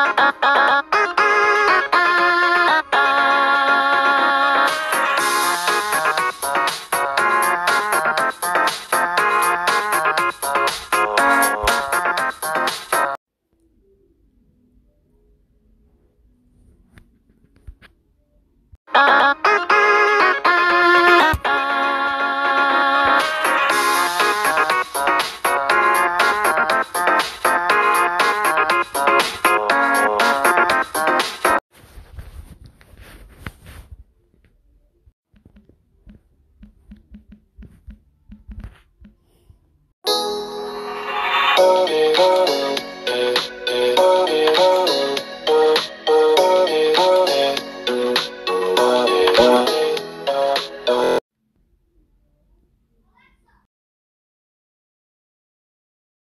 Oh, oh, oh. Oh, oh.